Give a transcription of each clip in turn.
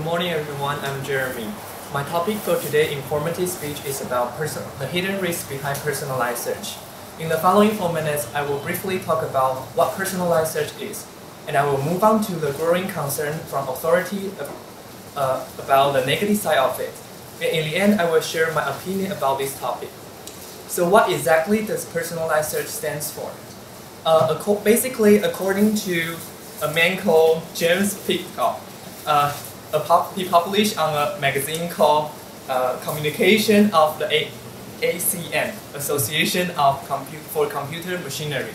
Good morning everyone, I'm Jeremy. My topic for today informative speech is about the hidden risks behind personalized search. In the following four minutes, I will briefly talk about what personalized search is, and I will move on to the growing concern from authority uh, about the negative side of it. And in the end, I will share my opinion about this topic. So what exactly does personalized search stands for? Uh, basically, according to a man called James Pitkow, uh, pop he published on a magazine called uh, Communication of the a ACM, Association of Compu for Computer Machinery.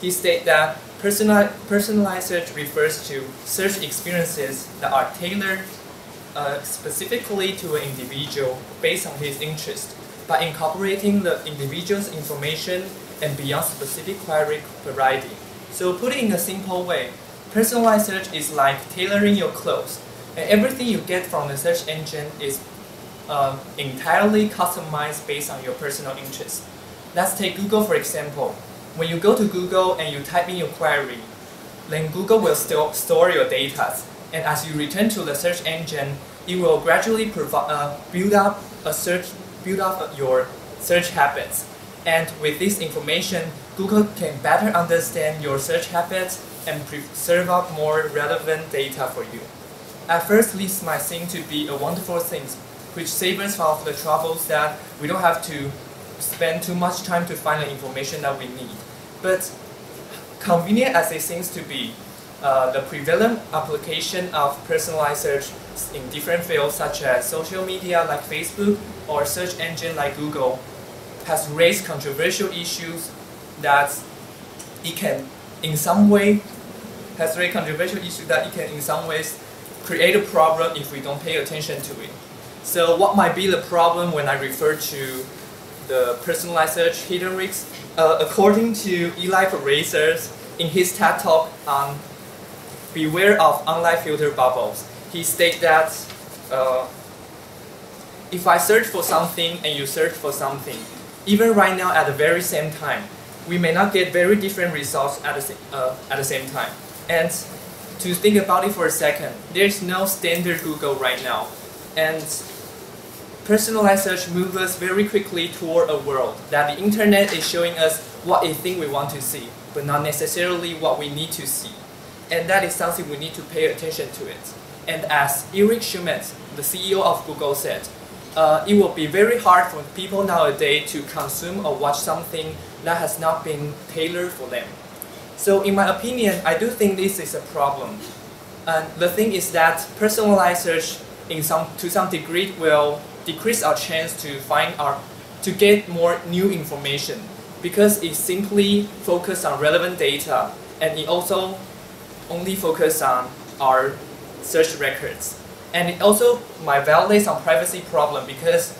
He stated that personal, personalized search refers to search experiences that are tailored uh, specifically to an individual based on his interest by incorporating the individual's information and beyond specific query variety. So put it in a simple way, personalized search is like tailoring your clothes. Everything you get from the search engine is uh, entirely customized based on your personal interests. Let's take Google for example. When you go to Google and you type in your query, then Google will still store your data. And as you return to the search engine, it will gradually uh, build up a search, build up your search habits. And with this information, Google can better understand your search habits and serve up more relevant data for you. At first, this might seem to be a wonderful thing, which saves us from the troubles that we don't have to spend too much time to find the information that we need. But convenient as it seems to be, uh, the prevalent application of personalized search in different fields such as social media like Facebook or search engine like Google has raised controversial issues that it can in some way has raised controversial issues that it can in some ways create a problem if we don't pay attention to it. So what might be the problem when I refer to the personalized search hidden risks? Uh, according to Eli Pariser in his TED Talk on Beware of Online Filter Bubbles, he states that uh, if I search for something and you search for something, even right now at the very same time, we may not get very different results at the, uh, at the same time. And to think about it for a second, there's no standard Google right now. And personalized search moves us very quickly toward a world that the internet is showing us what it thinks we want to see, but not necessarily what we need to see. And that is something we need to pay attention to it. And as Eric Schmidt, the CEO of Google said, uh, it will be very hard for people nowadays to consume or watch something that has not been tailored for them. So in my opinion, I do think this is a problem. And the thing is that personalized search in some, to some degree will decrease our chance to find our, to get more new information because it simply focuses on relevant data and it also only focuses on our search records. And it also might violate some privacy problem because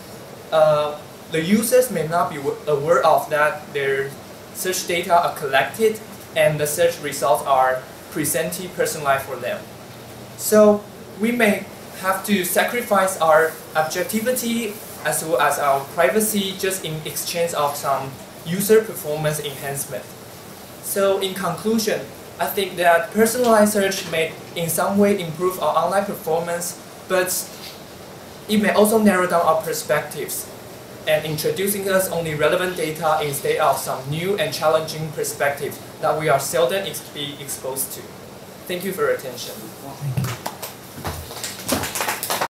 uh, the users may not be aware of that their search data are collected and the search results are presented personalized for them. So we may have to sacrifice our objectivity as well as our privacy just in exchange of some user performance enhancement. So in conclusion, I think that personalized search may in some way improve our online performance, but it may also narrow down our perspectives and introducing us only relevant data instead of some new and challenging perspectives that we are seldom be exposed to. Thank you for your attention.